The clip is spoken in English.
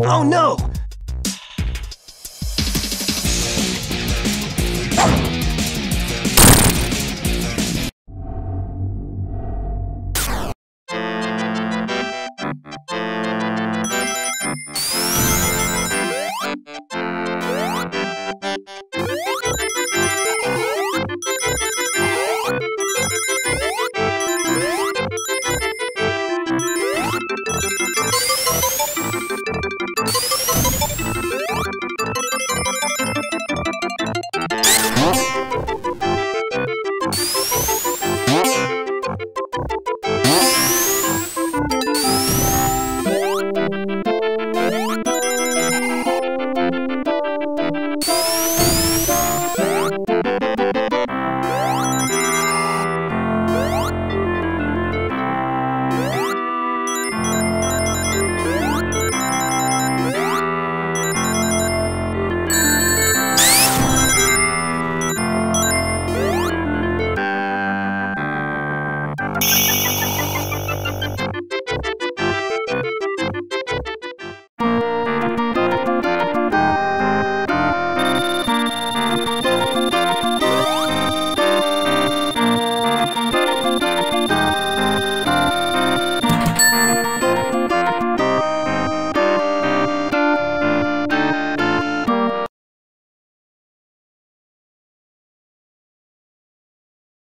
Oh no!